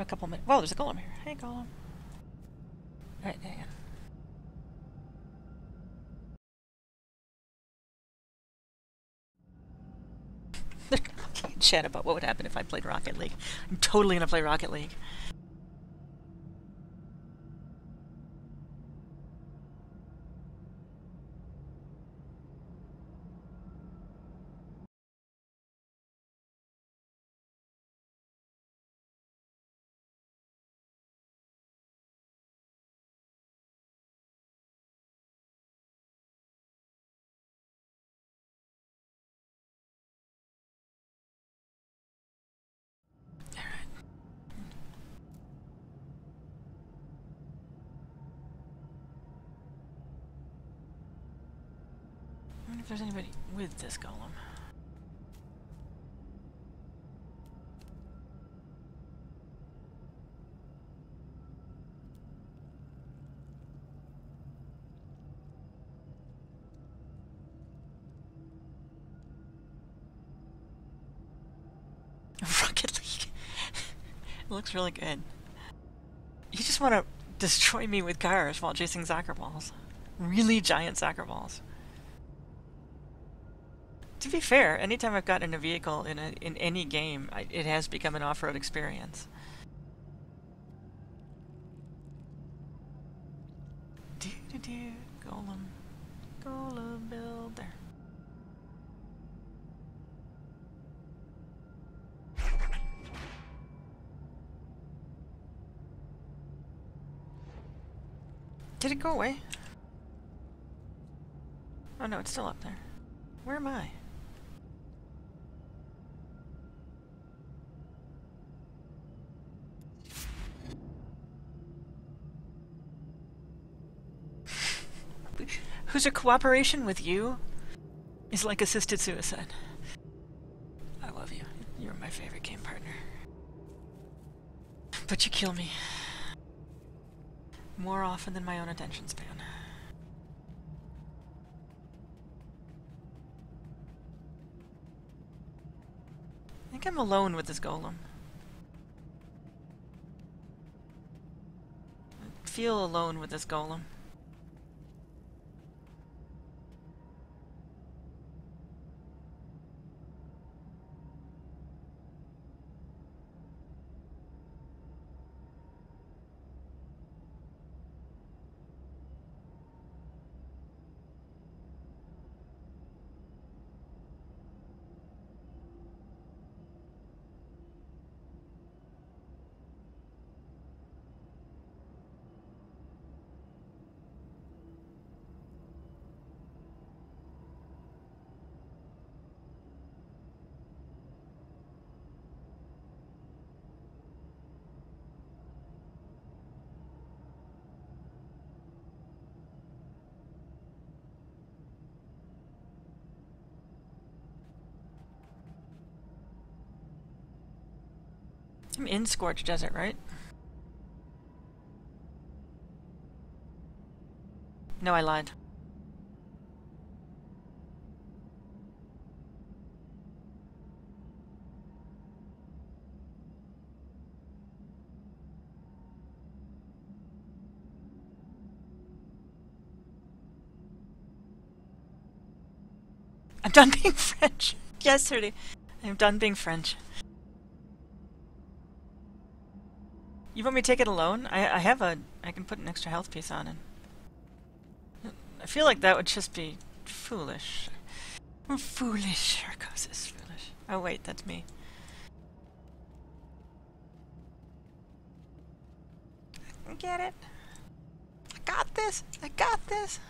a couple minutes. Whoa, there's a golem here. Hey, golem. Right, hang. Chat about what would happen if I played Rocket League. I'm totally gonna play Rocket League. I wonder if there's anybody with this golem. Rocket League. it looks really good. You just want to destroy me with cars while chasing soccer balls. Really giant soccer balls. To be fair, anytime I've gotten a vehicle in a, in any game, I, it has become an off-road experience. Do do do, golem, golem Did it go away? Oh no, it's still up there. Where am I? Who's a cooperation with you is like assisted suicide. I love you. You're my favorite game partner. But you kill me. More often than my own attention span. I think I'm alone with this golem. I feel alone with this golem. I'm in Scorched Desert, right? No, I lied. I'm done being French. Yesterday. I'm done being French. You want me to take it alone? I, I have a... I can put an extra health piece on it. I feel like that would just be foolish. I'm Foolish. Arcos is foolish. Oh wait, that's me. Get it. I got this. I got this.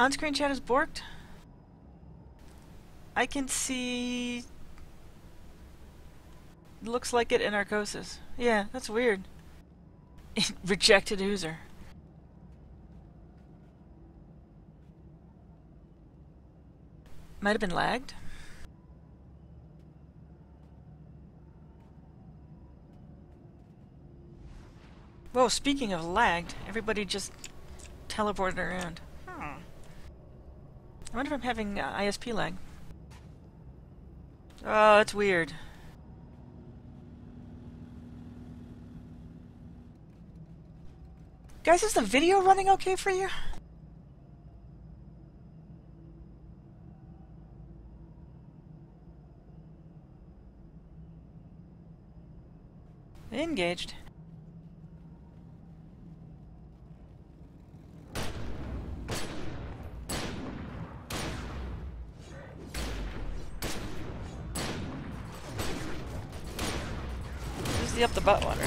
On-screen chat is borked. I can see... Looks like it in Arcosis. Yeah, that's weird. Rejected user. Might have been lagged. Whoa, speaking of lagged, everybody just teleported around. I wonder if I'm having uh, ISP lag. Oh, that's weird. Guys, is the video running okay for you? Engaged. This is the up the butt one,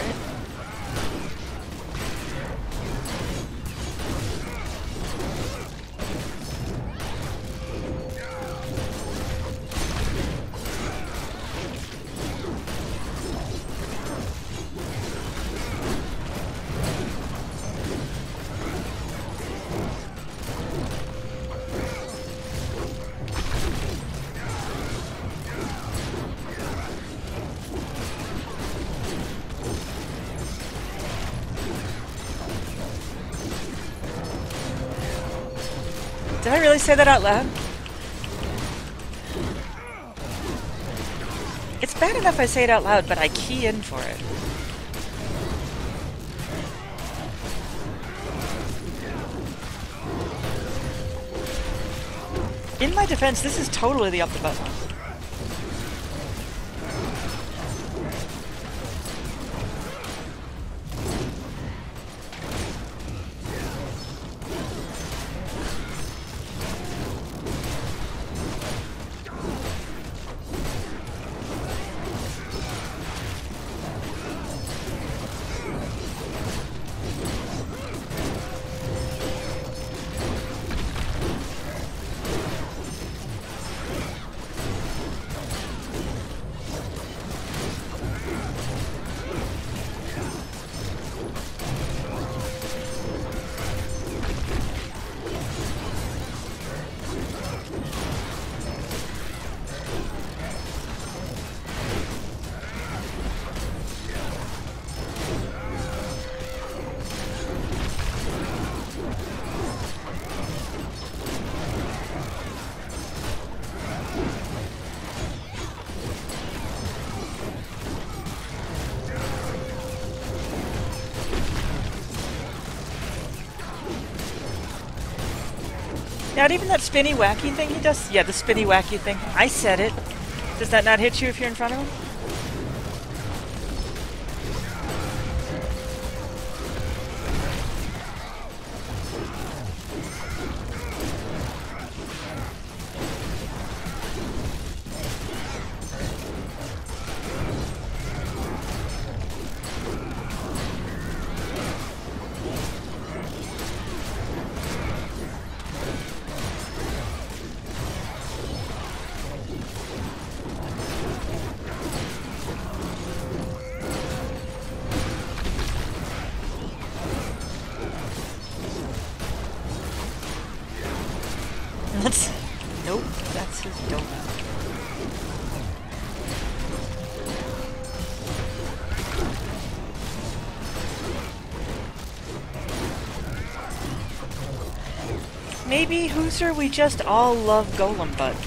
say that out loud? It's bad enough I say it out loud, but I key in for it. In my defense, this is totally the up the butt one. Not even that spinny wacky thing he does? Yeah, the spinny wacky thing. I said it. Does that not hit you if you're in front of him? Hooser, we just all love Golem Butt.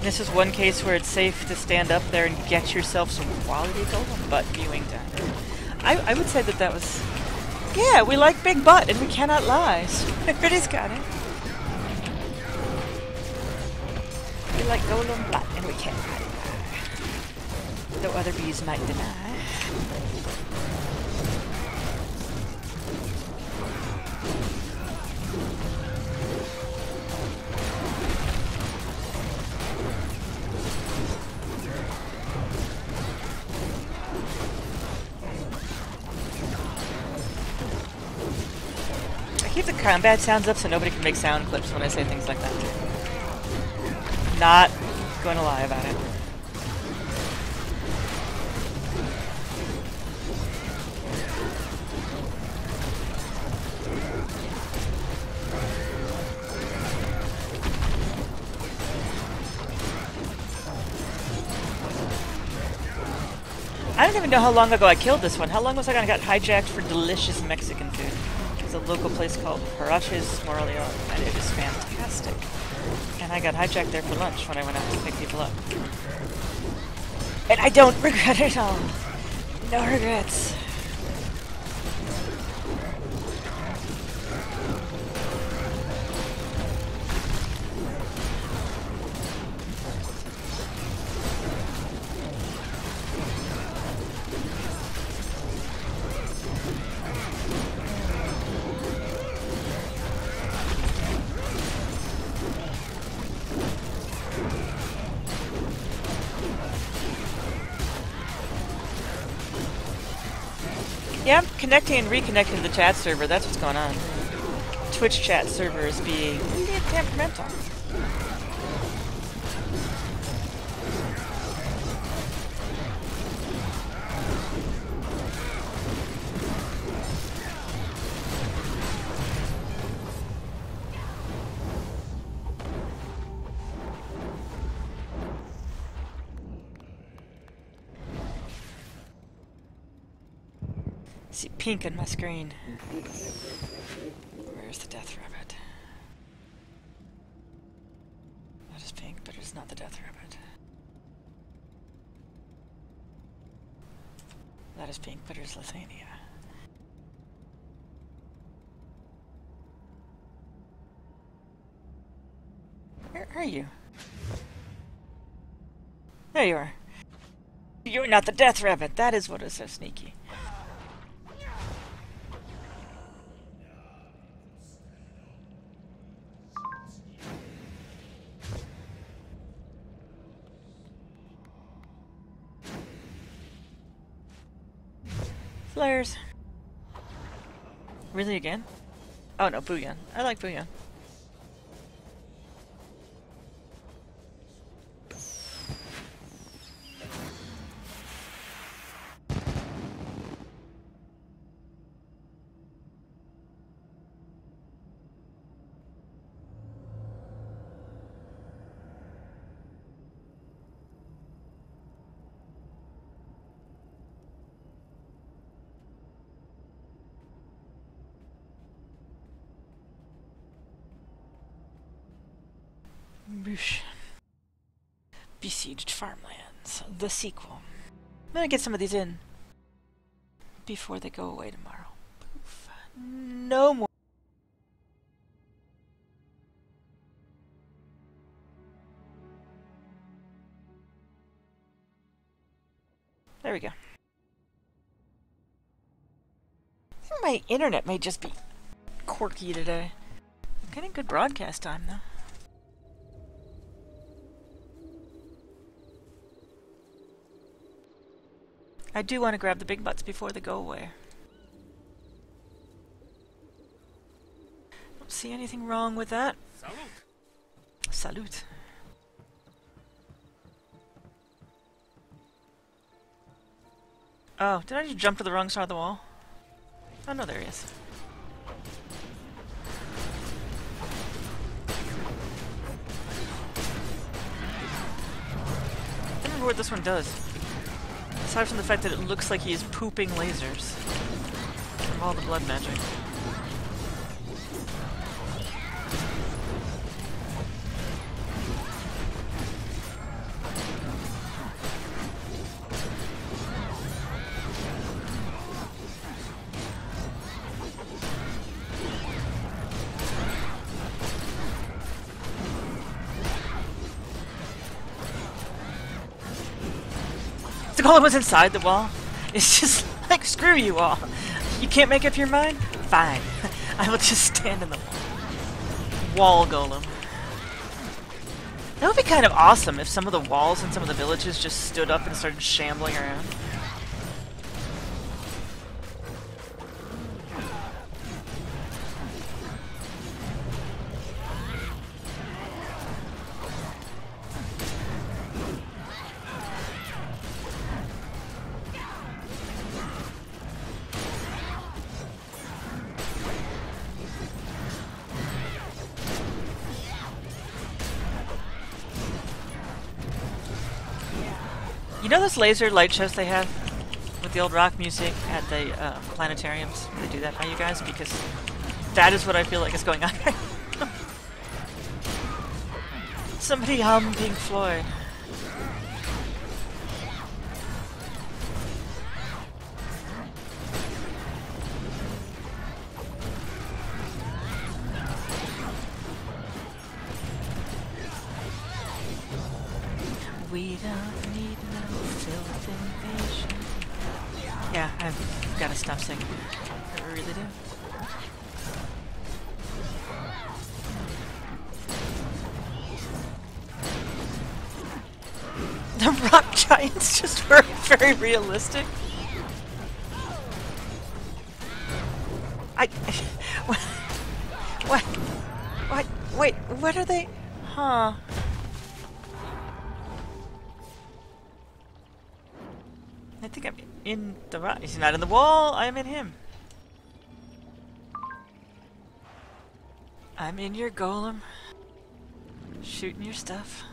This is one case where it's safe to stand up there and get yourself some quality Golem Butt viewing time. I, I would say that that was. Yeah, we like big butt and we cannot lie. Pretty's got it. We like golem butt and we can't lie. Though other bees might deny. Keep the combat sounds up so nobody can make sound clips when I say things like that. Not going to lie about it. I don't even know how long ago I killed this one. How long was I gonna get hijacked for delicious Mexican local place called Huaraches Moroleon, and it is fantastic. And I got hijacked there for lunch when I went out to pick people up. And I don't regret it at all. No regrets. Connecting and reconnecting to the chat server. That's what's going on. Twitch chat server is being indeed pink on my screen. Where's the death rabbit? That is pink, but it's not the death rabbit. That is pink, but it's Lithuania. Where are you? There you are. You're not the death rabbit. That is what is so sneaky. Flares. Really again? Oh no, Booyan. I like Booyan. Besieged Farmlands, the sequel. I'm gonna get some of these in before they go away tomorrow. Poof. No more. There we go. My internet may just be quirky today. Getting good broadcast time though. I do want to grab the big butts before they go away. Don't see anything wrong with that. Salute. Salute. Oh, did I just jump to the wrong side of the wall? Oh no, there he is. I remember what this one does. Aside from the fact that it looks like he's pooping lasers. From all the blood magic. Golem was inside the wall. It's just like, screw you all. You can't make up your mind? Fine. I will just stand in the wall. Wall golem. That would be kind of awesome if some of the walls in some of the villages just stood up and started shambling around. Laser light shows they have with the old rock music at the uh, planetariums? They do that by you guys because that is what I feel like is going on. Somebody hum Pink Floyd. We don't I've gotta stop singing. I really do. The rock giants just weren't very realistic. I. What? What? What? Wait, what are they? Huh. In the rock. He's not in the wall. I'm in him. I'm in your golem. Shooting your stuff.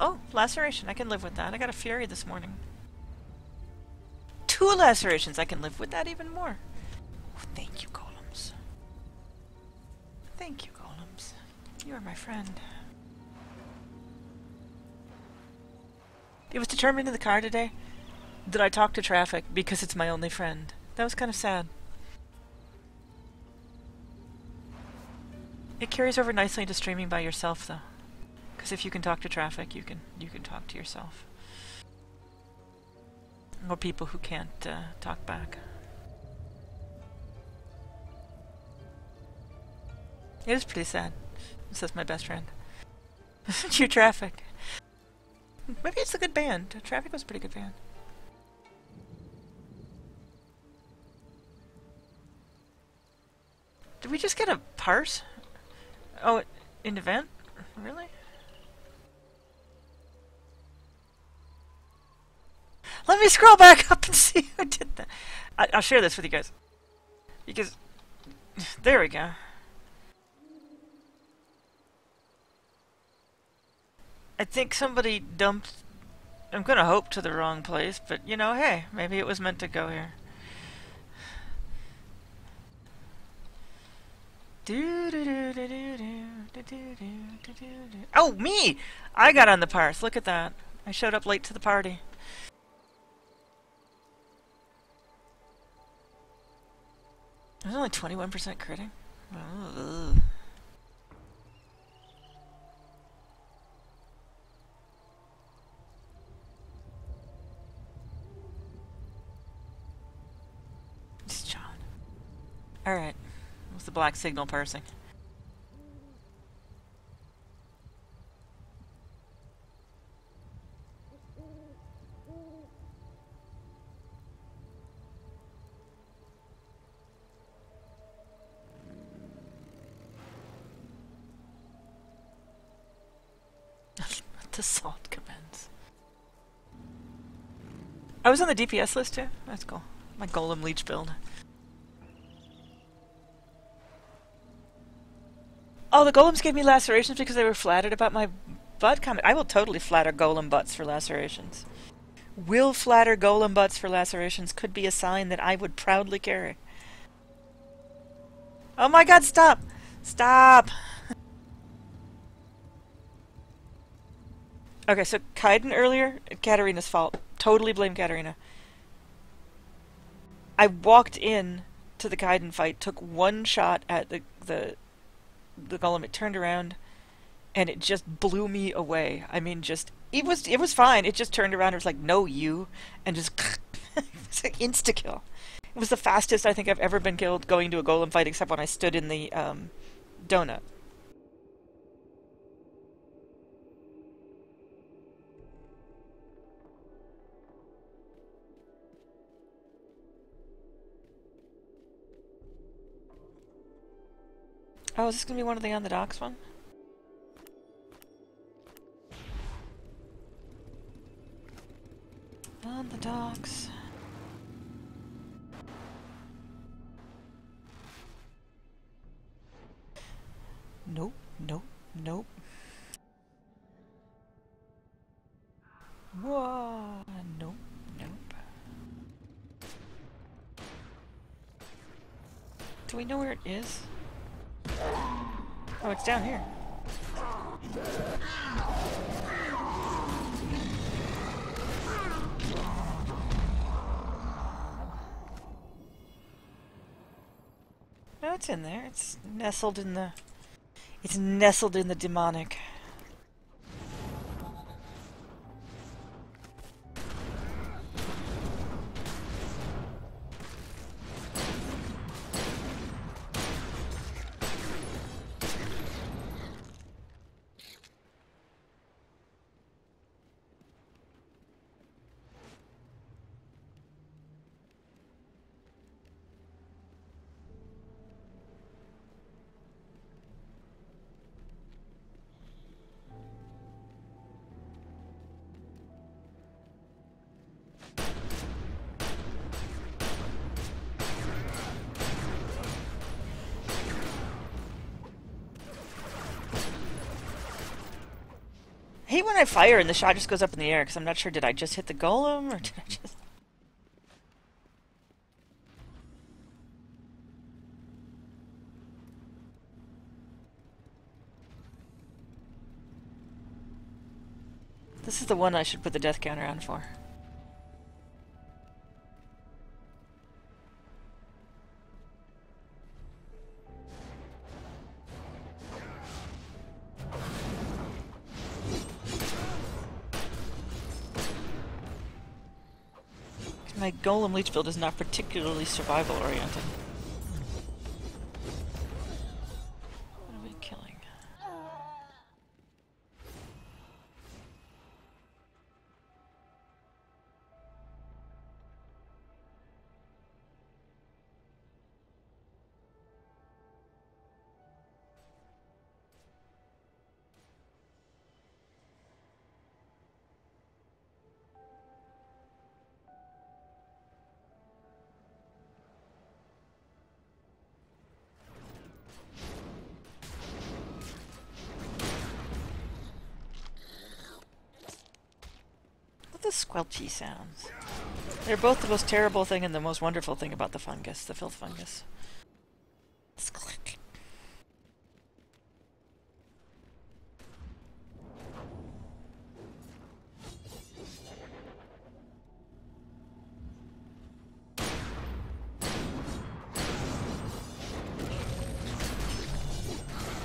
Oh, laceration. I can live with that. I got a fury this morning. Two lacerations. I can live with that even more. Oh, thank you. Thank you, golems. You are my friend. It was determined in the car today that I talk to traffic because it's my only friend. That was kind of sad. It carries over nicely into streaming by yourself, though. Because if you can talk to traffic, you can you can talk to yourself. Or people who can't uh, talk back. It is pretty sad. Says my best friend. Your traffic. Maybe it's a good band. Traffic was a pretty good band. Did we just get a part? Oh, in the event? Really? Let me scroll back up and see who did that. I will share this with you guys. Because, there we go. I think somebody dumped, I'm gonna hope to the wrong place, but you know, hey, maybe it was meant to go here. Oh, me! I got on the parse. Look at that. I showed up late to the party. There's only 21% critting? Black signal parsing? Assault commence. I was on the DPS list too? That's cool. My Golem Leech build. Oh, the golems gave me lacerations because they were flattered about my butt comment. I will totally flatter golem butts for lacerations. Will flatter golem butts for lacerations could be a sign that I would proudly carry. Oh my god, stop! Stop! okay, so Kaidan earlier, Katarina's fault. Totally blame Katarina. I walked in to the Kaidan fight, took one shot at the the the golem. It turned around, and it just blew me away. I mean, just it was it was fine. It just turned around. It was like, no, you, and just like insta kill. It was the fastest I think I've ever been killed going to a golem fight, except when I stood in the um, donut. Oh, is this gonna be one of the on the docks one? On the docks. Nope, nope, nope. Whoa, nope, nope. Do we know where it is? Oh, it's down here. No, it's in there. It's nestled in the... It's nestled in the demonic. Hate when I fire and the shot just goes up in the air because I'm not sure did I just hit the golem or did I just... This is the one I should put the death counter on for. Golem leech build is not particularly survival sounds? They're both the most terrible thing and the most wonderful thing about the fungus, the filth fungus.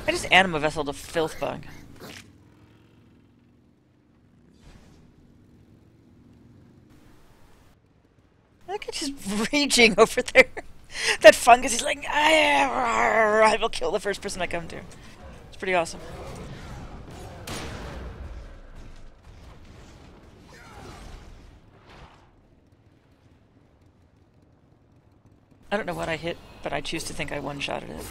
I just anima vessel the filth bug. Look at just raging over there. that fungus, he's like, ah, I will kill the first person I come to. It's pretty awesome. I don't know what I hit, but I choose to think I one-shotted it.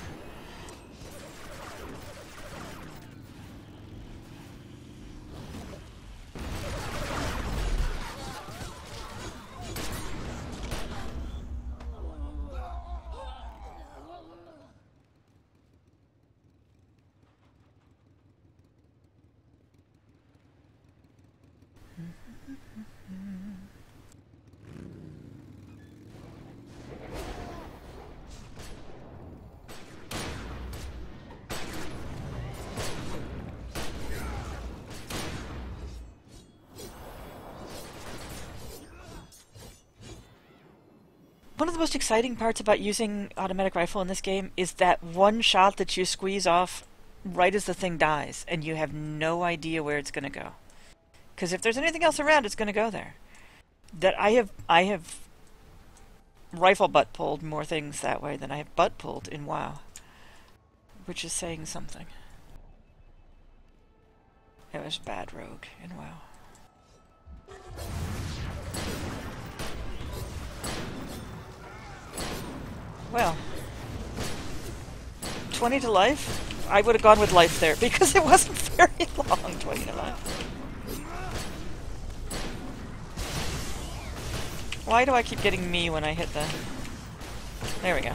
One of the most exciting parts about using automatic rifle in this game is that one shot that you squeeze off right as the thing dies, and you have no idea where it's going to go. Because if there's anything else around, it's going to go there. That I have, I have rifle butt pulled more things that way than I have butt pulled in WoW, which is saying something. It was bad rogue in WoW. Well, 20 to life? I would have gone with life there because it wasn't very long, 20 to life. Why do I keep getting me when I hit the... There we go.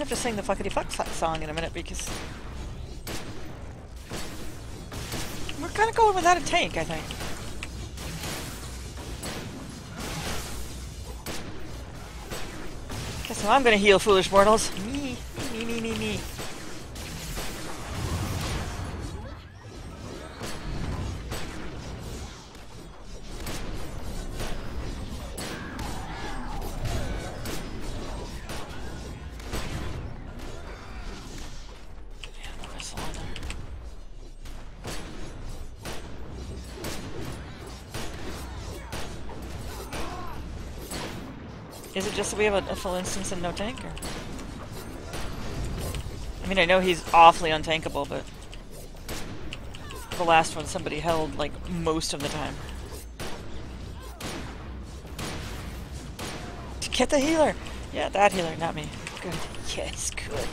Gonna have to sing the fuckity fuck song in a minute because we're kind of going without a tank, I think. Guess I'm gonna heal, foolish mortals. We have a, a full instance and no tanker? I mean, I know he's awfully untankable, but the last one somebody held, like, most of the time. Get the healer! Yeah, that healer, not me. Good. Yes, good.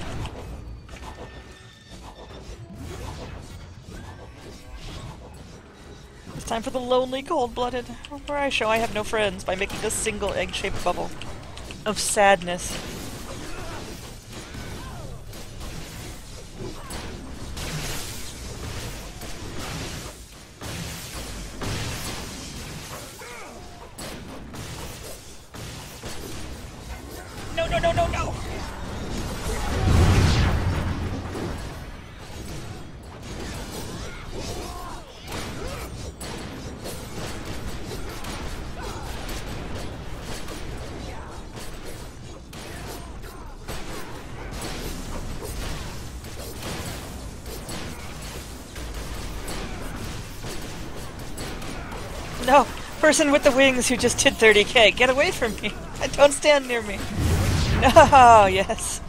It's time for the lonely cold-blooded, where I show I have no friends by making a single egg-shaped bubble of sadness. Person with the wings who just did 30k, get away from me! Don't stand near me! No, oh, yes.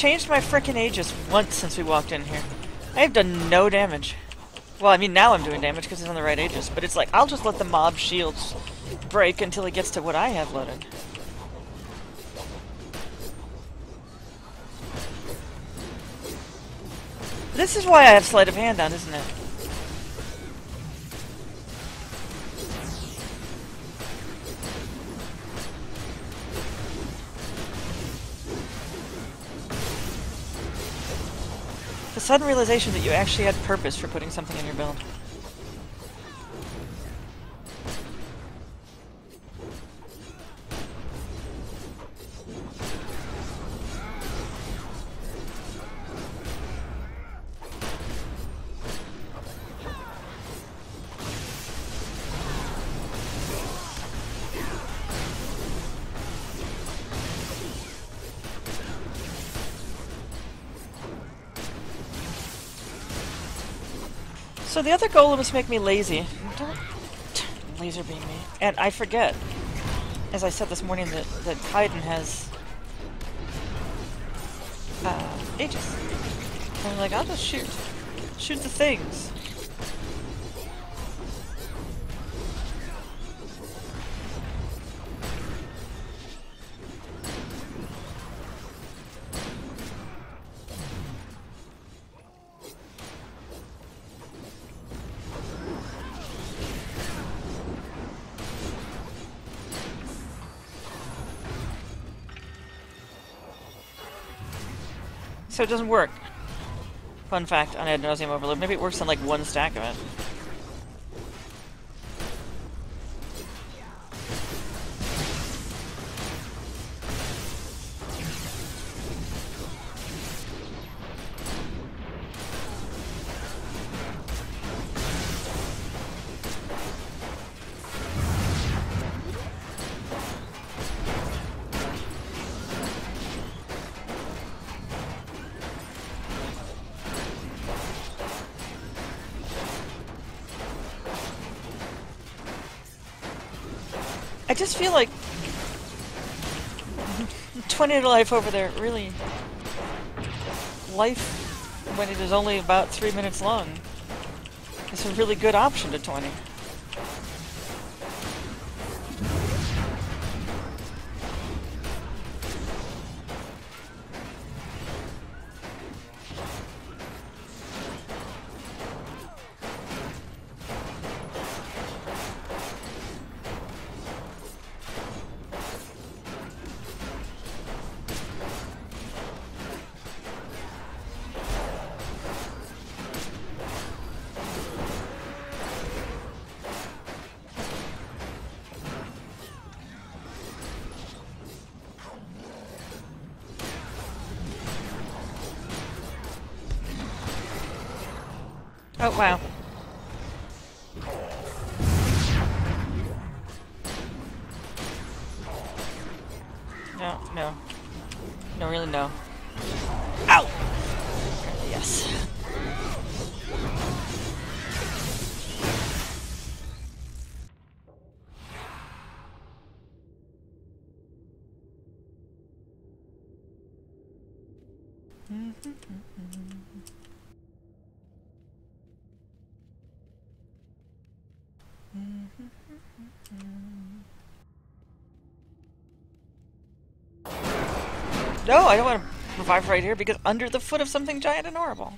Changed my frickin' ages once since we walked in here. I have done no damage. Well, I mean, now I'm doing damage because he's on the right ages, but it's like, I'll just let the mob shields break until it gets to what I have loaded. This is why I have Sleight of Hand on, isn't it? Sudden realization that you actually had purpose for putting something in your build. So the other golems make me lazy. Don't laser beam me. And I forget, as I said this morning, that, that Kaidan has uh, Aegis. I'm like, I'll just shoot. Shoot the things. So it doesn't work. Fun fact on Ad Nauseam Overload. Maybe it works on like one stack of it. Just feel like 20 to life over there really life when it is only about three minutes long is a really good option to 20. No, I don't want to revive right here because under the foot of something giant and horrible.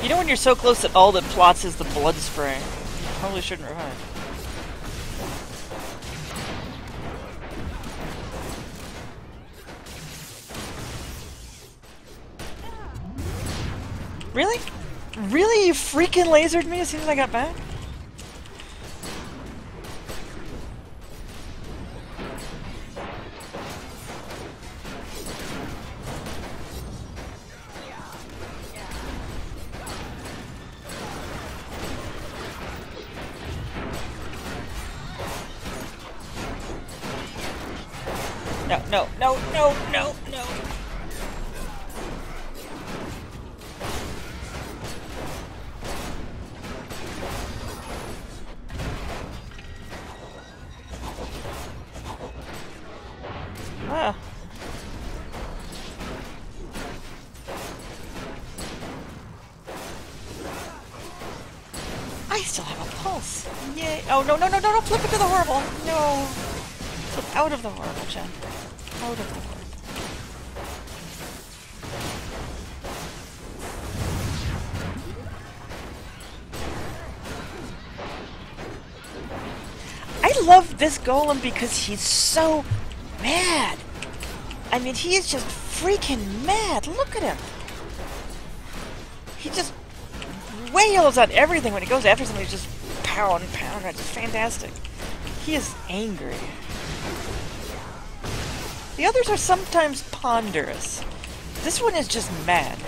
You know when you're so close that all that plots is the blood spray? You probably shouldn't revive. Really? Really? You freaking lasered me as soon as I got back? No, no, no, flip it to the horrible. No. Flip out of the horrible, Jen. Out of the horrible. I love this golem because he's so mad. I mean, he is just freaking mad. Look at him. He just wails on everything when he goes after somebody. Just pound, pound. It's fantastic. He is angry. The others are sometimes ponderous. This one is just mad.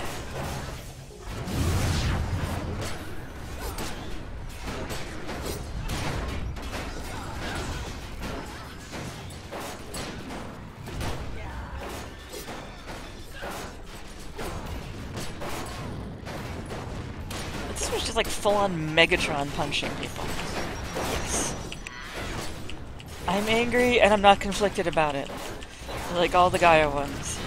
Full-on Megatron punching people. Yes. I'm angry and I'm not conflicted about it. Like all the Gaia ones.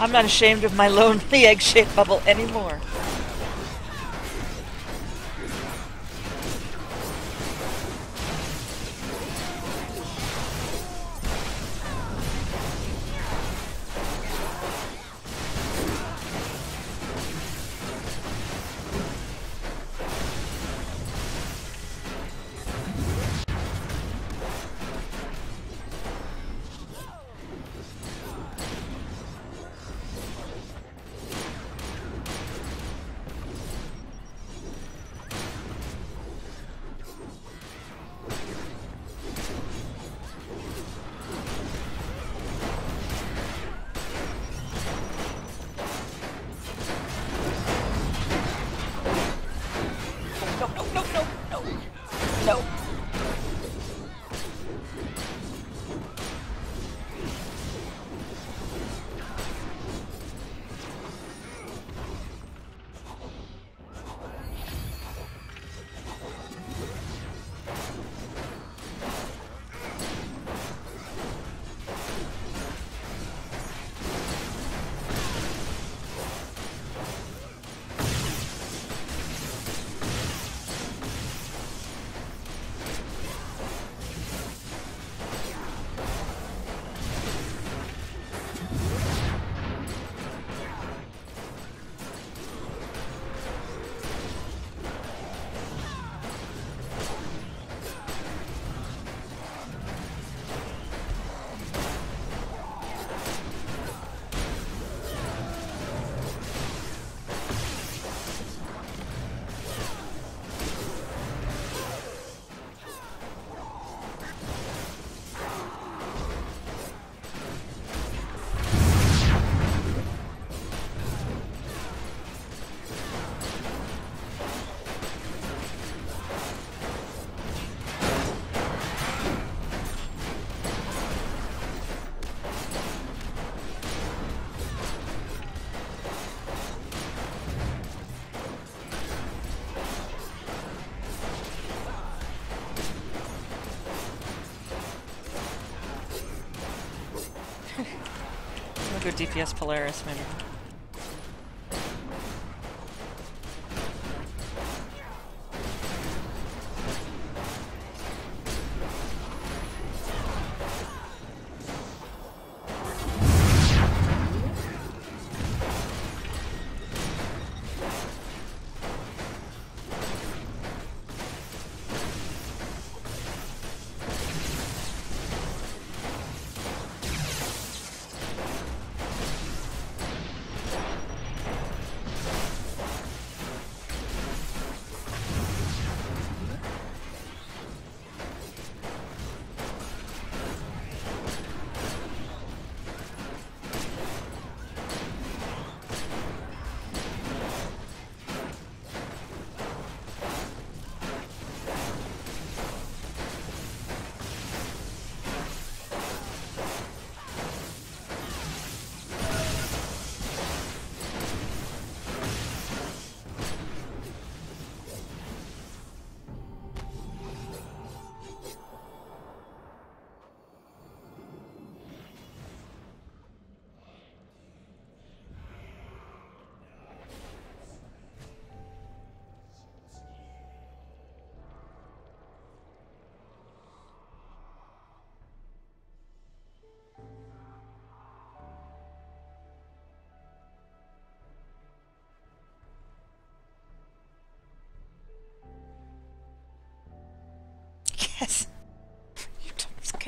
I'm not ashamed of my lonely egg-shaped bubble anymore. DPS Polaris, maybe.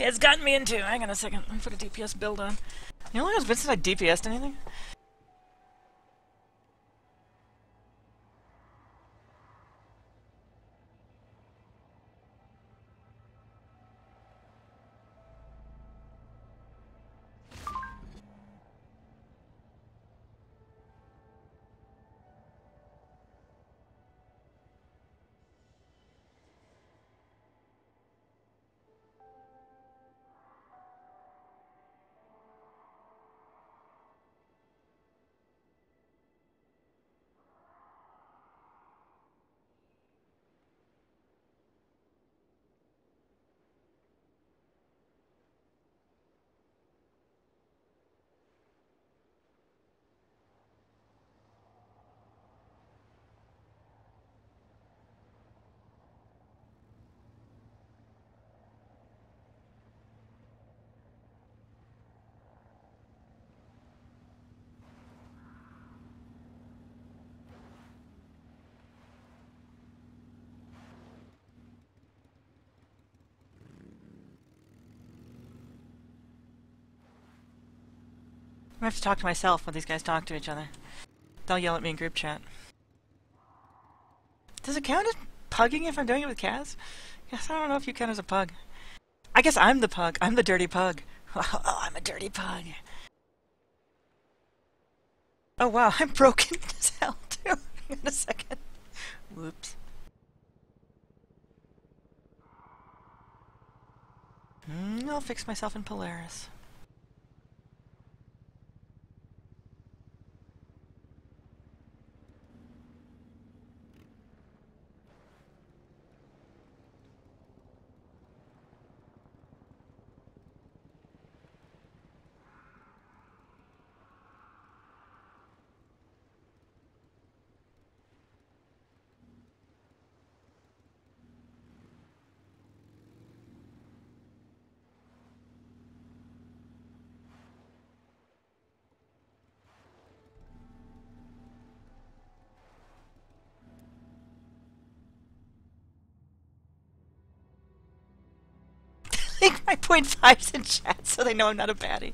It's gotten me into. Hang on a second. Let me put a DPS build on. You know it's been since I DPS'd anything? I have to talk to myself while these guys talk to each other. They'll yell at me in group chat. Does it count as pugging if I'm doing it with Kaz? Yes, I don't know if you count as a pug. I guess I'm the pug. I'm the dirty pug. Oh, I'm a dirty pug. Oh wow, I'm broken as hell too. In a second. Whoops. Mm, I'll fix myself in Polaris. think my point five's in chat so they know I'm not a baddie.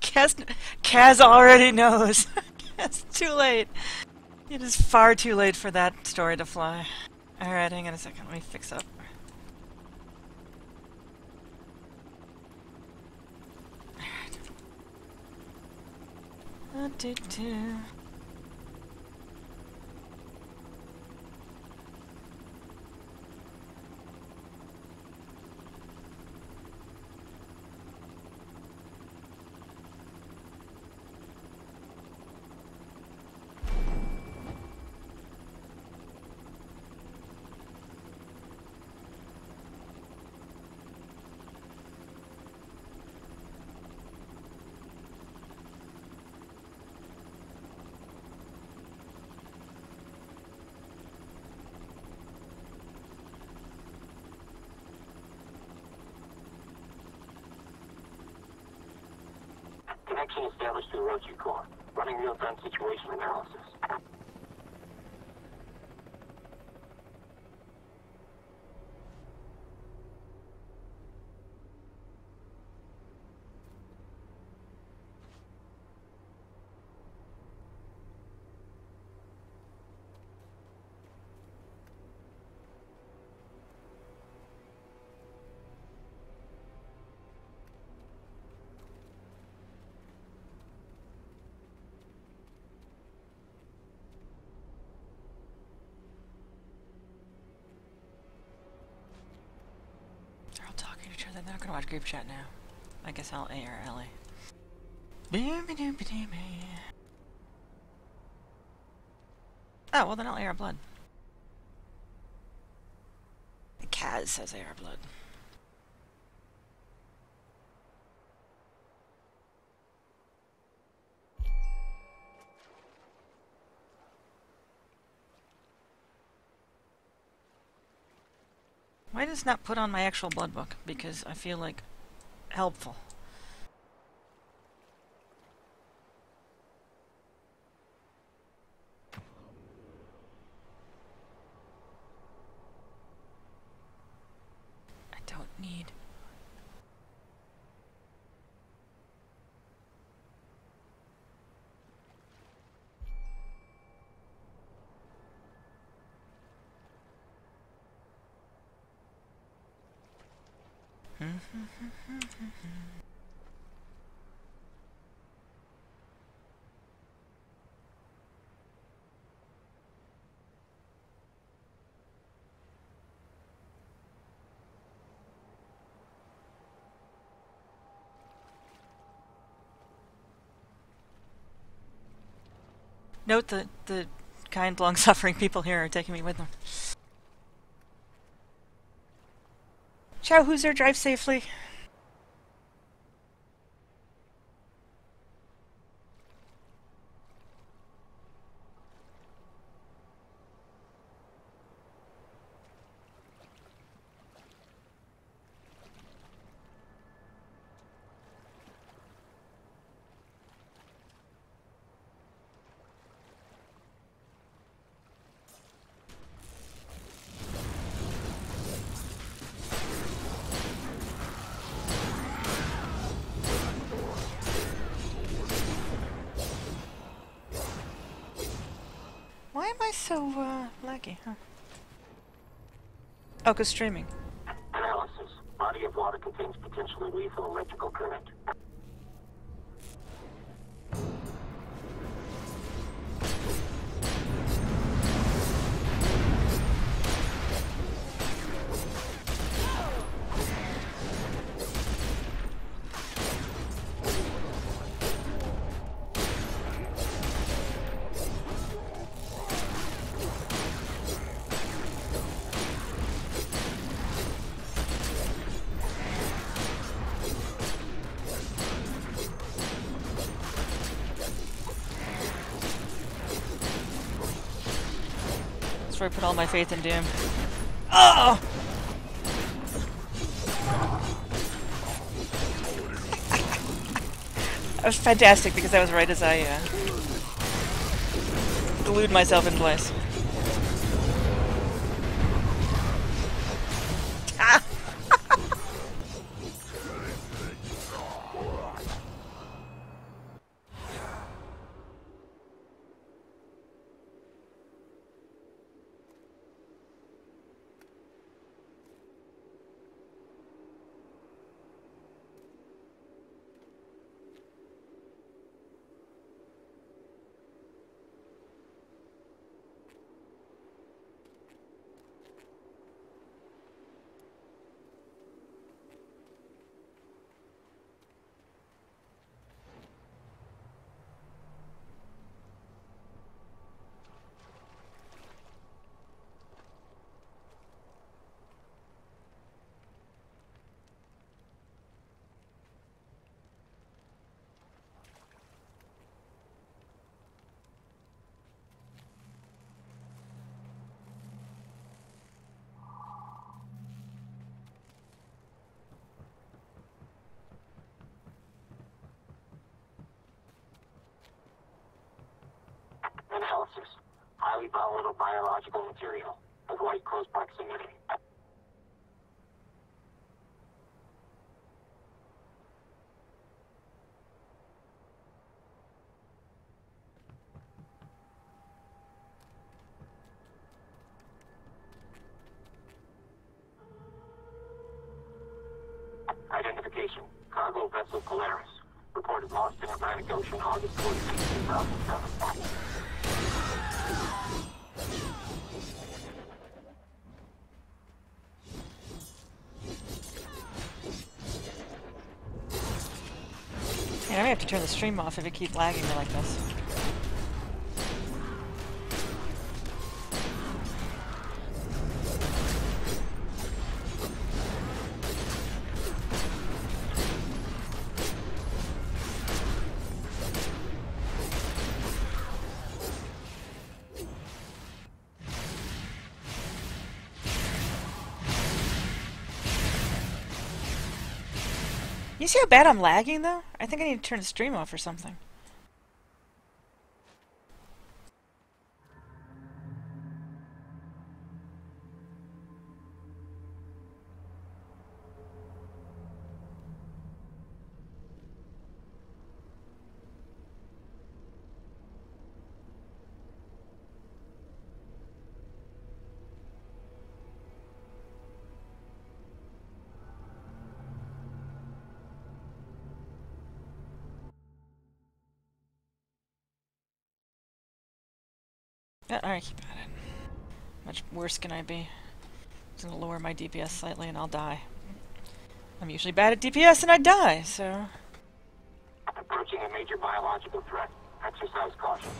Kaz, Kaz already knows. it's too late. It is far too late for that story to fly. Alright, hang on a second. Let me fix up. Roach Core. Running real-time situation analysis. They're all talking to Gonna watch group chat now. I guess I'll A or Ellie. Oh, well then I'll AR blood. Kaz says AR blood. Does not put on my actual blood book? Because I feel like helpful. I don't need. Note that the kind, long-suffering people here are taking me with them. Ciao, Hooser, drive safely. Why am I so, uh, laggy, huh? Oh, 'cause streaming. Analysis. Body of water contains potentially lethal electrical current. That's where I put all my faith in Doom. Oh! that was fantastic because that was right as I uh, glued myself in place. Material. Avoid close proximity. Identification. Cargo vessel Polaris. Reported lost in Atlantic Ocean August 14, 2007. The stream off if it keeps lagging me like this. You see how bad I'm lagging though? I think I need to turn the stream off or something. Alright, keep at it. Much worse can I be? I'm gonna lower my DPS slightly and I'll die. I'm usually bad at DPS and I die, so... Approaching a major biological threat. Exercise caution.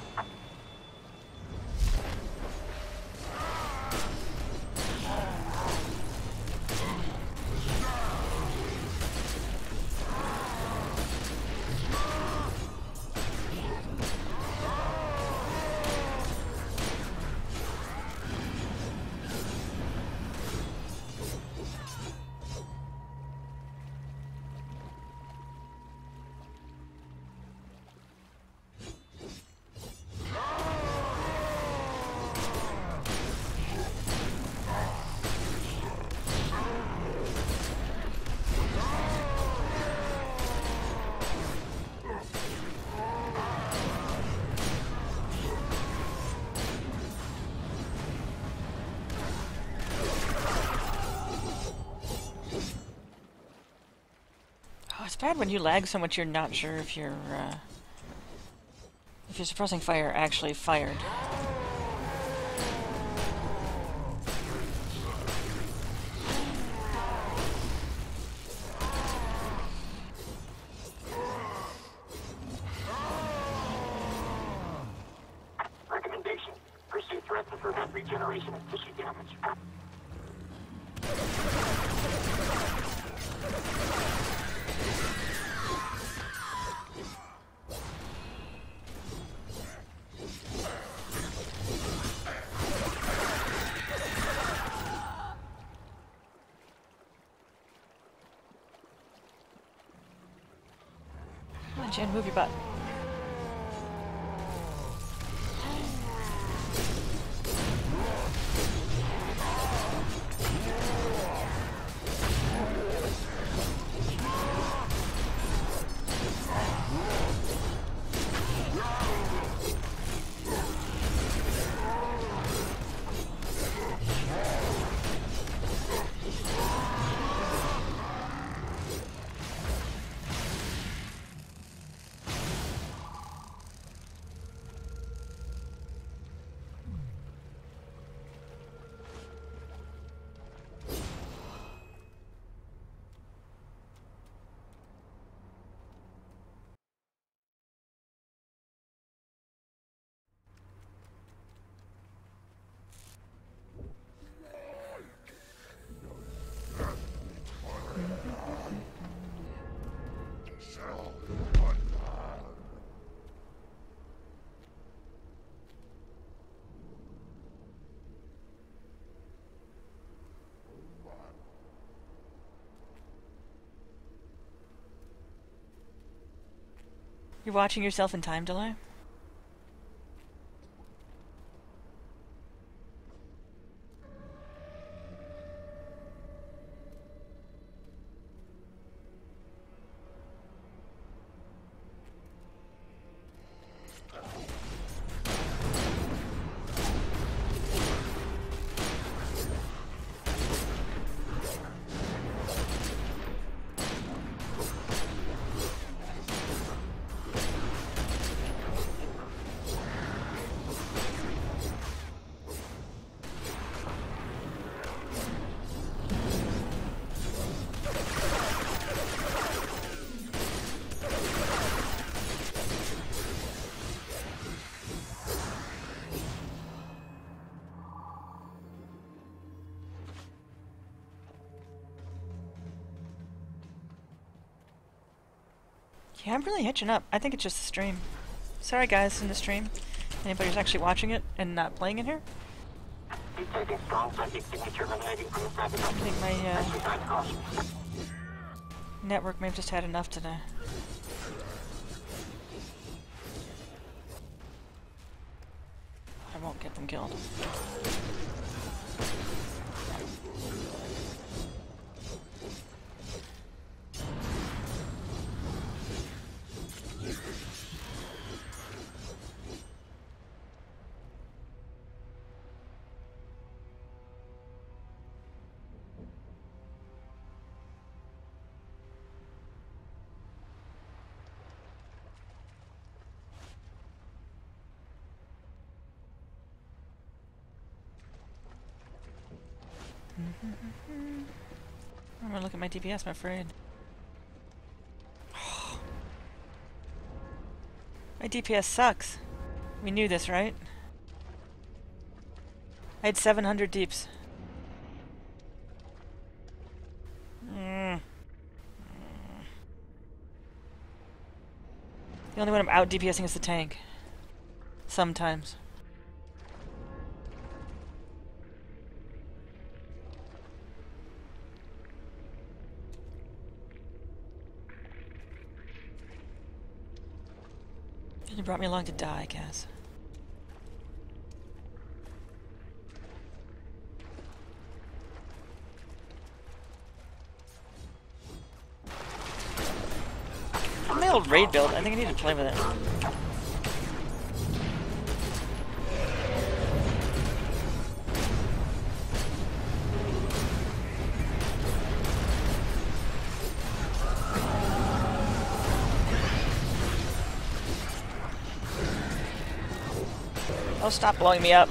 Bad when you lag so much you're not sure if your, uh... If your suppressing fire actually fired. Jen, move your butt. You're watching yourself in time delay? I'm really hitching up. I think it's just the stream. Sorry guys in the stream. Anybody who's actually watching it and not playing in here? I think my uh, network may have just had enough today. I won't get them killed. I'm gonna look at my DPS, I'm afraid. my DPS sucks. We knew this, right? I had 700 deeps. The only one I'm out DPSing is the tank. Sometimes. You brought me along to die, Cass. My old raid build, I think I need to play with it. Stop blowing me up.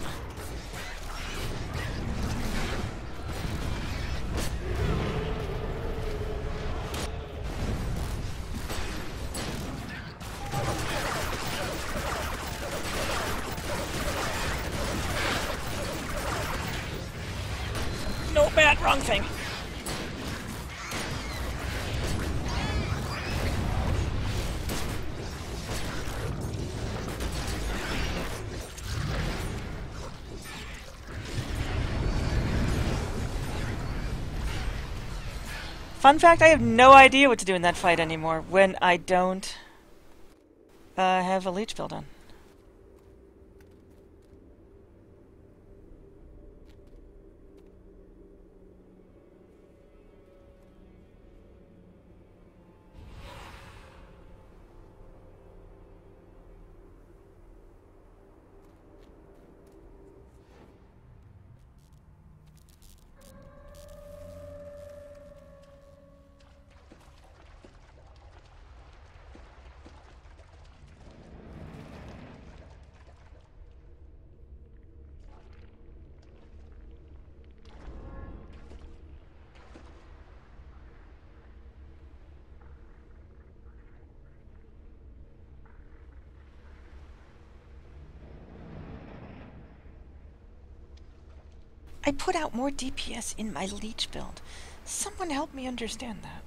Fun fact, I have no idea what to do in that fight anymore when I don't uh, have a leech build on. I put out more DPS in my leech build. Someone help me understand that.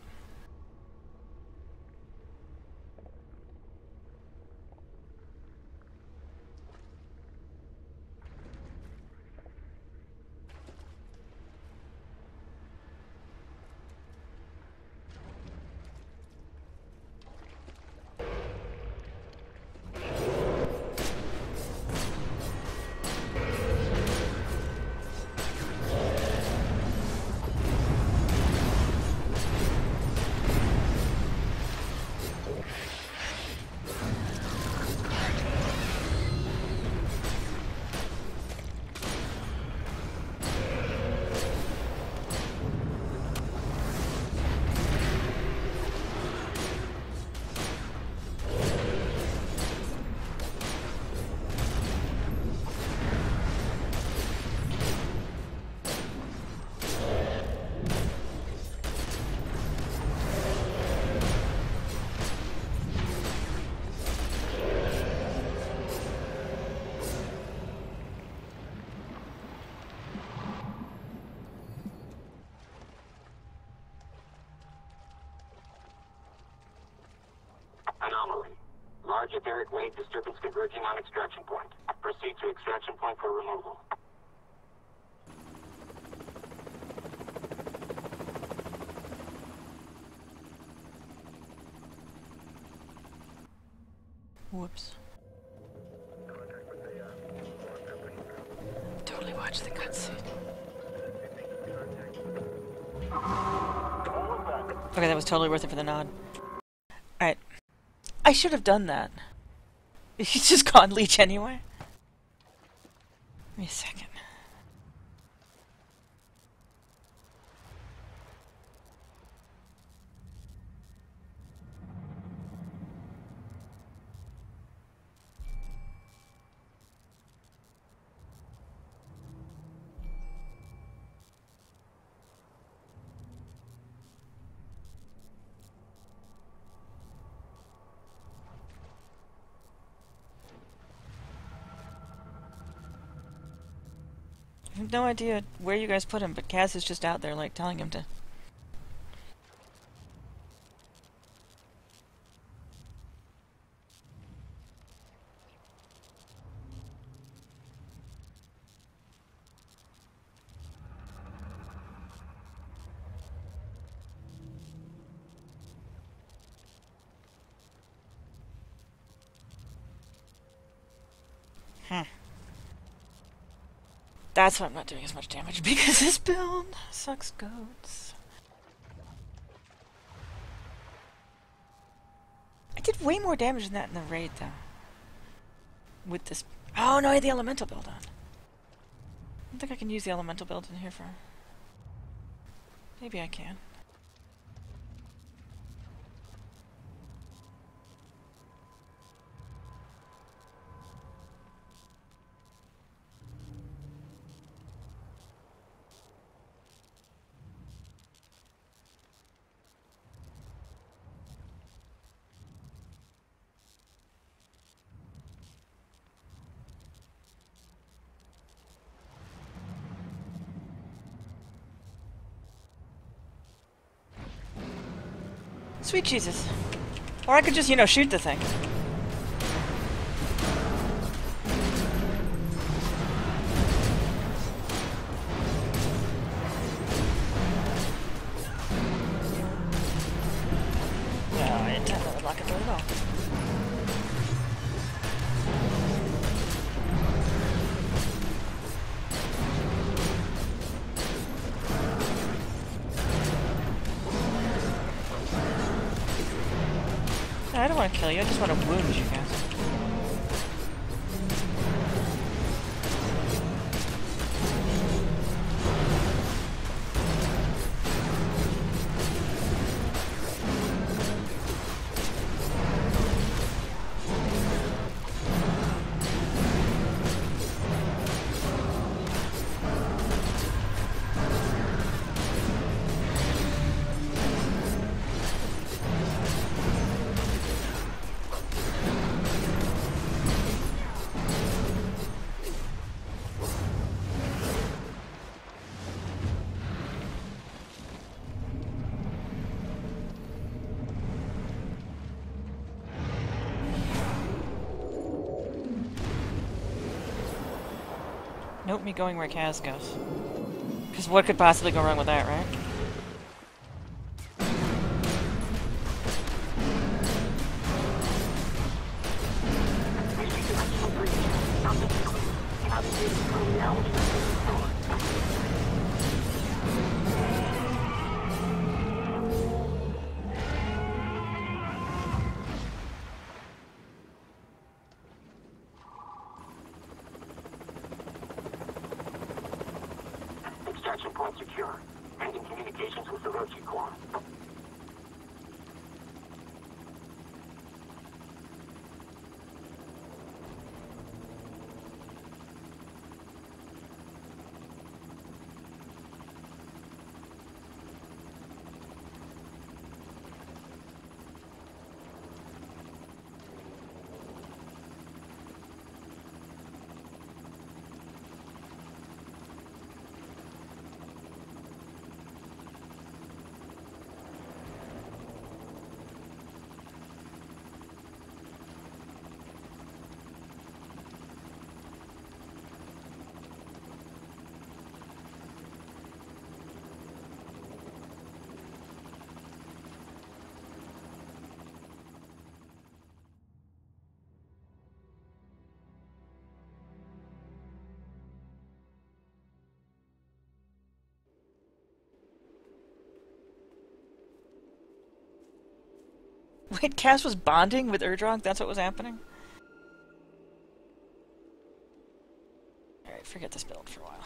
Extraction point for removal. Whoops. Totally watch the cutscene. Okay, that was totally worth it for the nod. Alright. I should have done that. He's just gone leech anyway. Give me a second. I have no idea where you guys put him, but Kaz is just out there, like, telling him to. That's why I'm not doing as much damage, because this build sucks goats. I did way more damage than that in the raid, though. With this... Oh, no, I had the elemental build on. I don't think I can use the elemental build in here for... Maybe I can. Sweet Jesus. Or I could just, you know, shoot the thing. Note me going where Kaz goes. Because what could possibly go wrong with that, right? Wait, Cass was bonding with Urdrog? That's what was happening? Alright, forget this build for a while.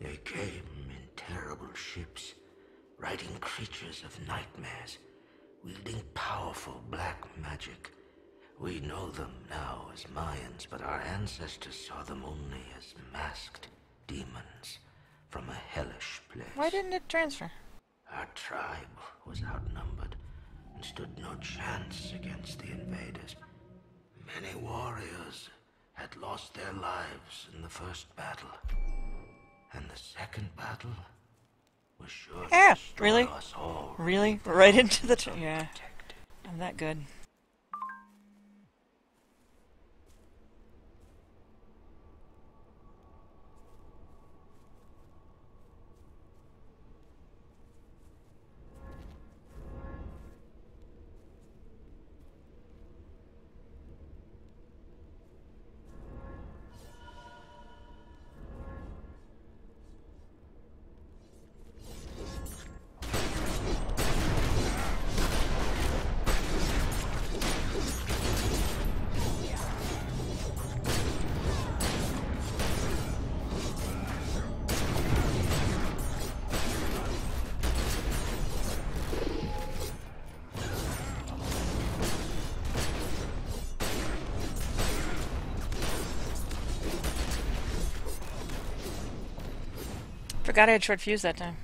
They came in terrible ships, riding creatures of nightmares, wielding powerful black magic. We know them now as Mayans, but our ancestors saw them only as masked demons from a hellish place. Why didn't it transfer? Our tribe was outnumbered and stood no chance against the invaders. Many warriors had lost their lives in the first battle. And the second battle was sure to Ah, destroy really? us all. Really? Right into the... T- yeah, I'm that good. Forgot I had short fuse that time.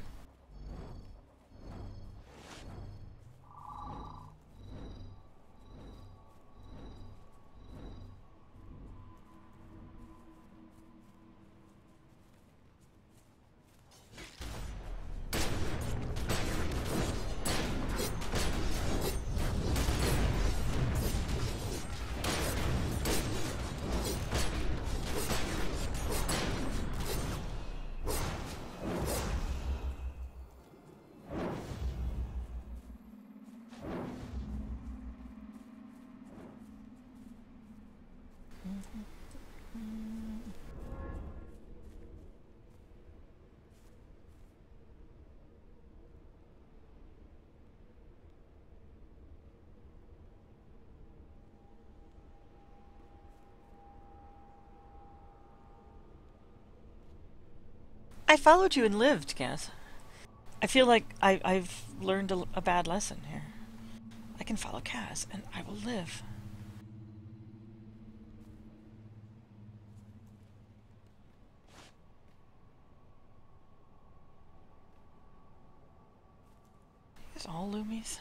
I followed you and lived, Cass. I feel like I, I've learned a, a bad lesson here. I can follow Cass, and I will live. Is all Loomies?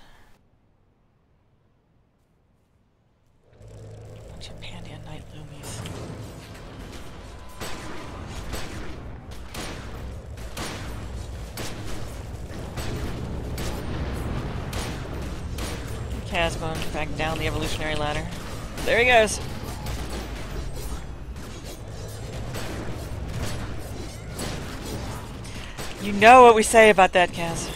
You know what we say about that, Kaz.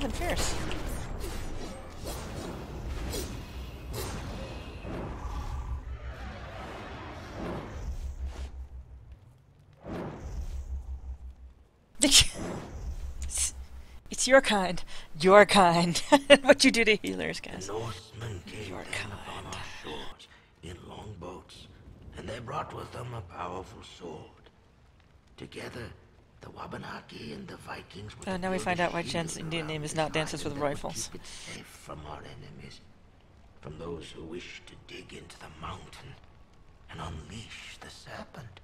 Something fierce. It's- It's your kind. Your kind. what you do to healers, guys. Norsemen came Your down upon our shores in long boats, and they brought with them a powerful sword. Together, The Wabanaki and the Vikings were Uh, now we find out why Jen's Indian name is not Dances with Rifles. Keep it safe from our enemies, from those who wish to dig into the mountain and unleash the serpent.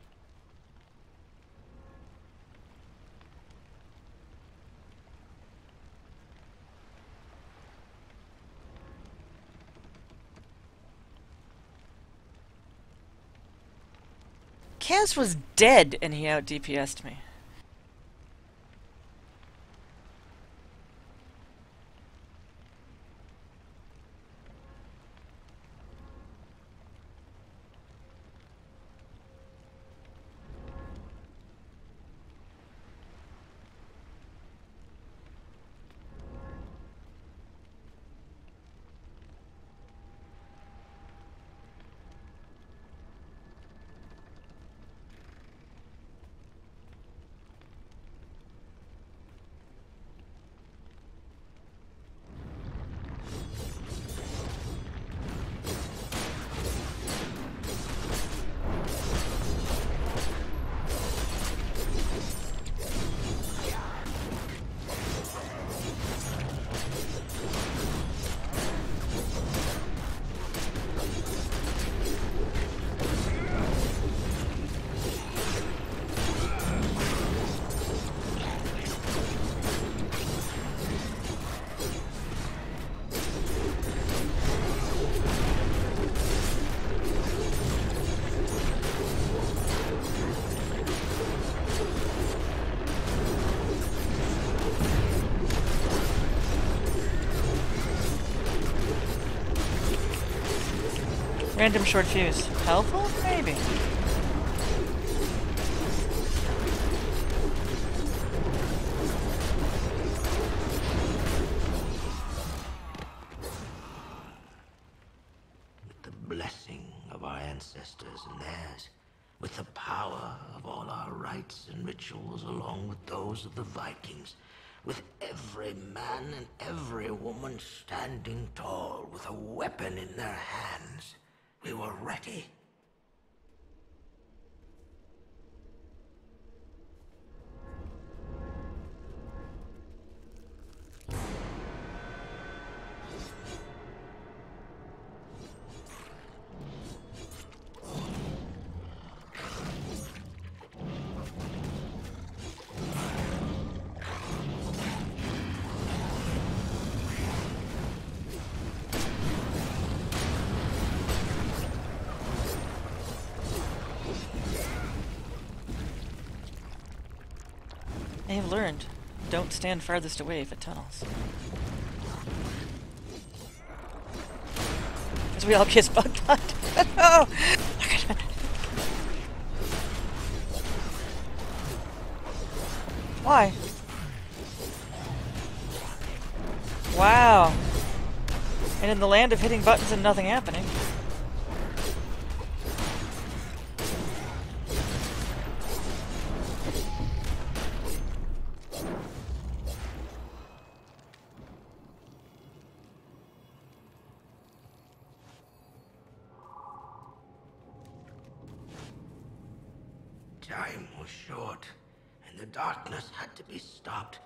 Kaz was dead and he out DPS'd me. Random short fuse. Helpful? Maybe. Learned. Don't stand farthest away if it tunnels. Because we all kiss bug butt. oh! Why? Wow. And in the land of hitting buttons and nothing happening. Time was short, and the darkness had to be stopped.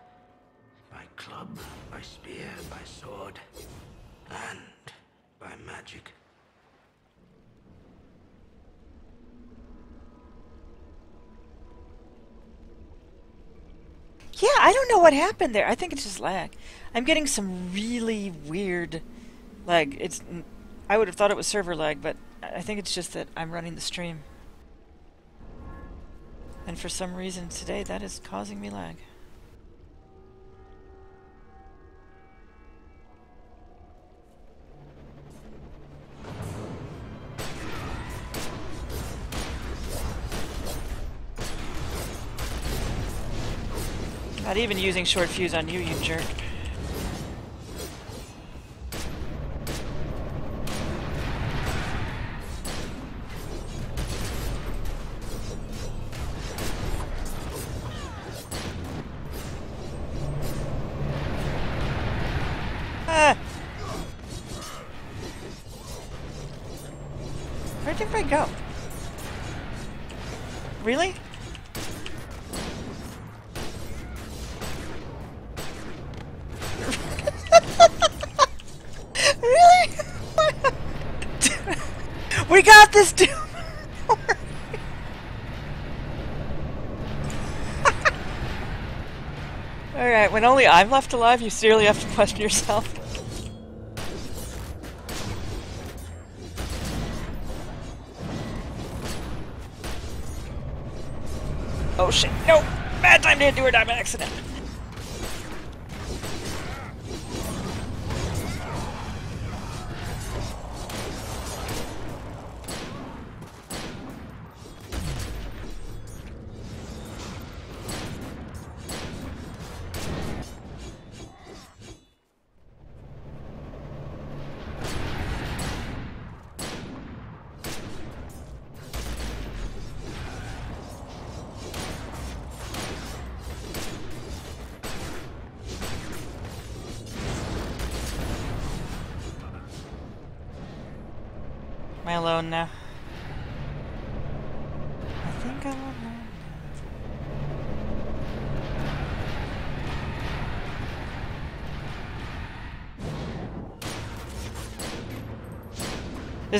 By club, by spear, by sword, and by magic. Yeah, I don't know what happened there. I think it's just lag. I'm getting some really weird lag. It's I would have thought it was server lag, but I think it's just that I'm running the stream. And for some reason today that is causing me lag. Even using short fuse on you, you jerk. I'm left alive, you seriously have to question yourself. Oh shit, no! Bad time to do or die by accident.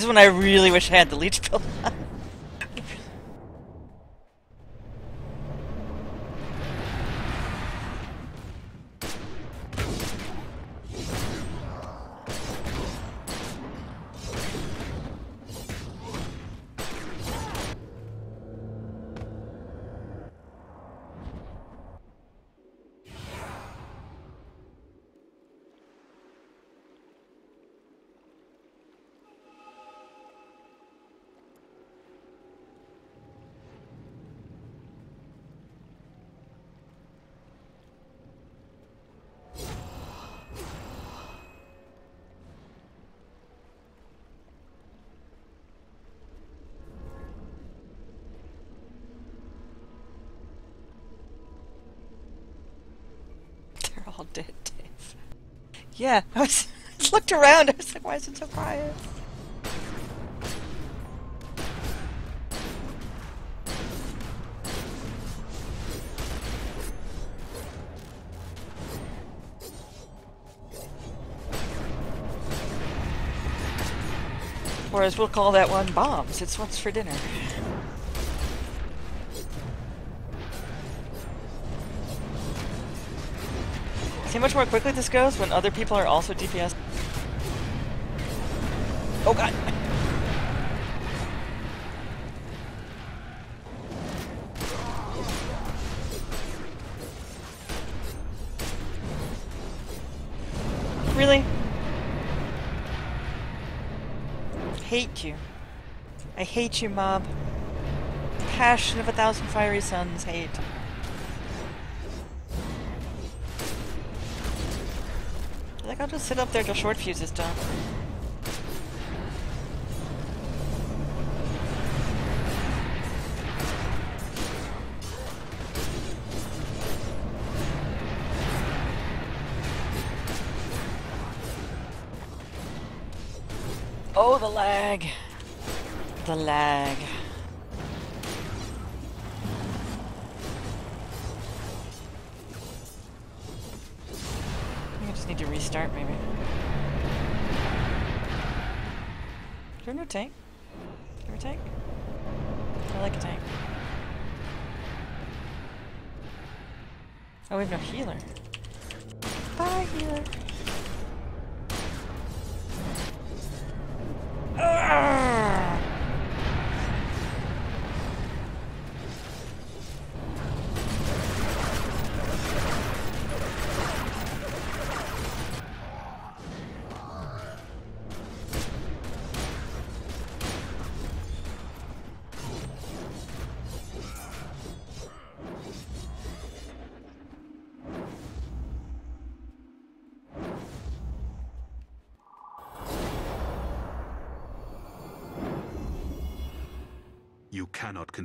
This is when I really wish I had the leech. They're all dead, Dave. Yeah, I was looked around. I was like, why is it so quiet? Or as we'll call that one, bombs. It's what's for dinner. See how much more quickly this goes when other people are also DPS? Oh god! Really? Hate you. I hate you, mob. Passion of a thousand fiery suns, hate. Just sit up there till short fuse is done. Oh, the lag. The lag. Tank? A tank? I like a tank. Oh, we have no healer.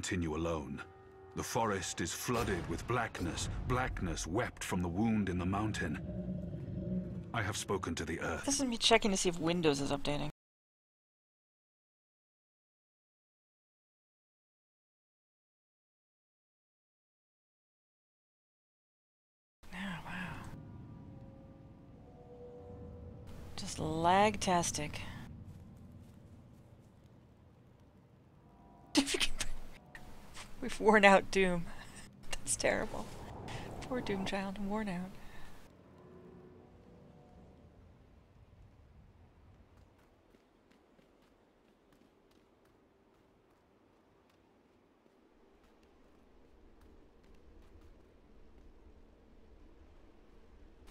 Continue alone. The forest is flooded with blackness, blackness wept from the wound in the mountain. I have spoken to the earth. This is me checking to see if Windows is updating. Oh, wow. Just lag-tastic. We've worn out Doom. That's terrible. Poor Doom child, worn out.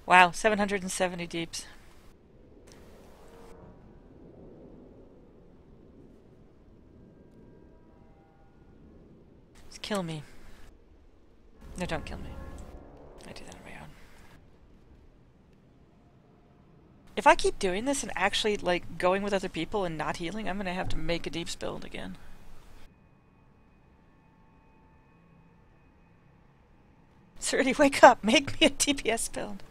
Wow, 770 deeps. Just kill me. No, don't kill me. I do that on my own. If I keep doing this and actually, like, going with other people and not healing, I'm gonna have to make a deeps build again. Surly, wake up! Make me a DPS build!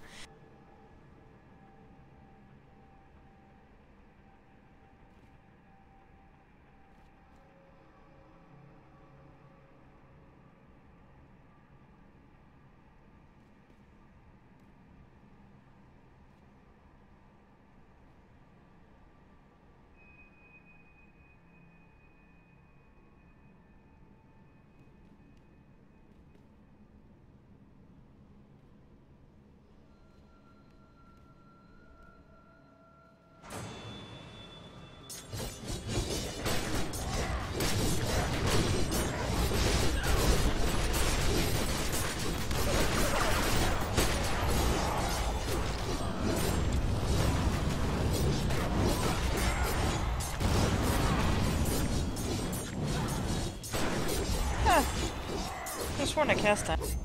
I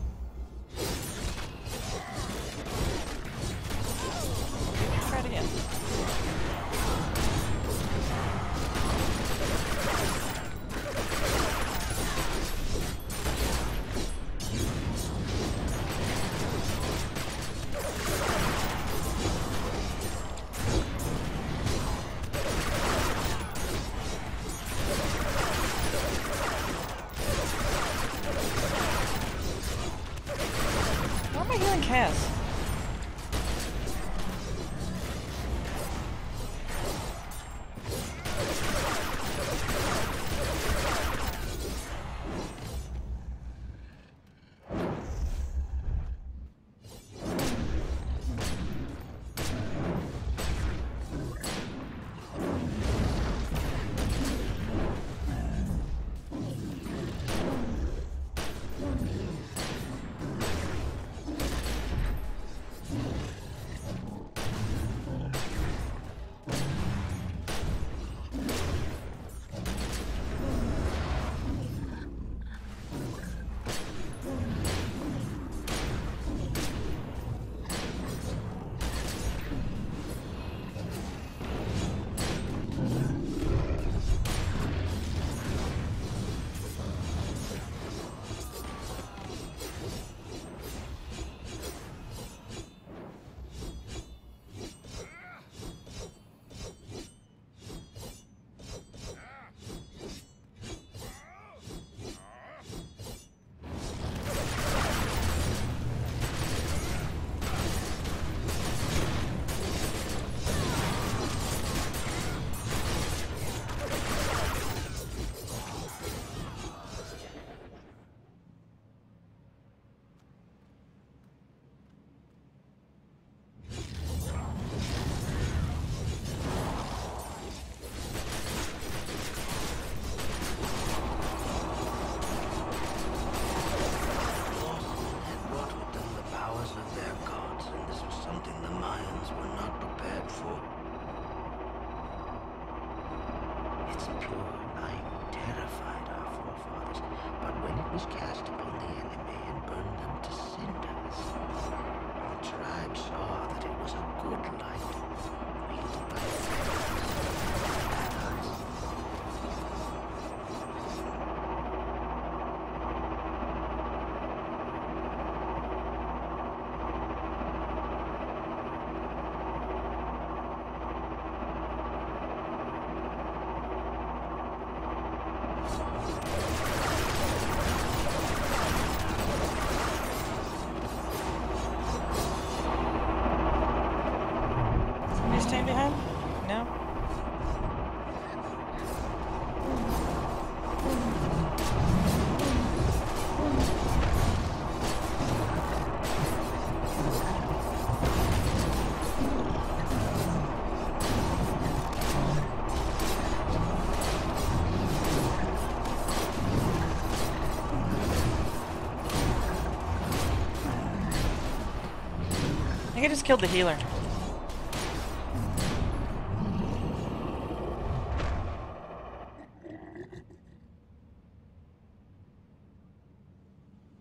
I just killed the healer.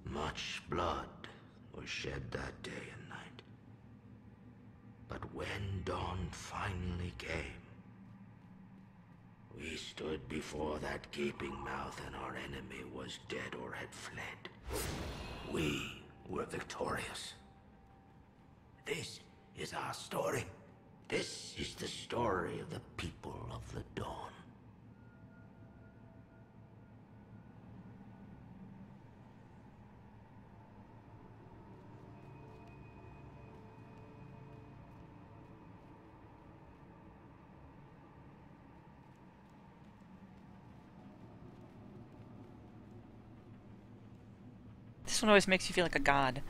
Much blood was shed that day and night. But when dawn finally came, we stood before that gaping mouth and our enemy was dead or had fled. We were victorious. This is our story. This is the story of the people of the dawn. This one always makes you feel like a god.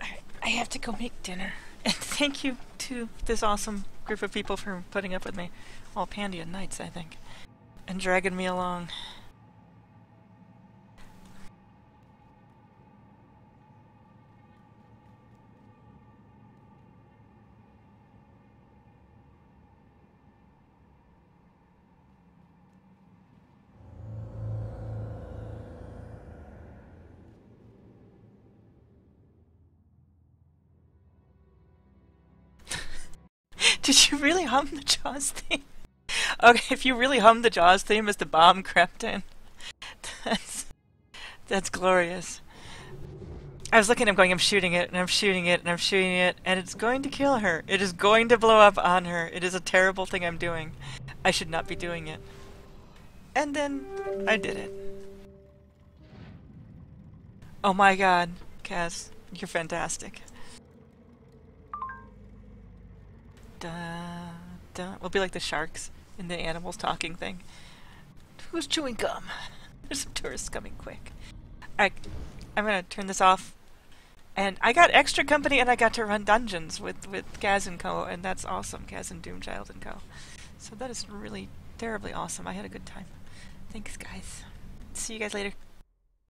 I, I have to go make dinner. And thank you to this awesome group of people for putting up with me. All Pandia nights, I think. And dragging me along. Hum the Jaws theme? Okay, if you really hum the Jaws theme as the bomb crept in, that's that's glorious. I was looking at him going, I'm shooting it, and I'm shooting it, and I'm shooting it, and it's going to kill her. It is going to blow up on her. It is a terrible thing I'm doing. I should not be doing it. And then I did it. Oh my god, Cass, you're fantastic. Da, da. We'll be like the sharks in the animals talking thing. Who's chewing gum? There's some tourists coming quick. I, I'm gonna turn this off. And I got extra company and I got to run dungeons with, with Gaz and Co. And that's awesome, Gaz and Doomchild and Co. So that is really terribly awesome. I had a good time. Thanks, guys. See you guys later.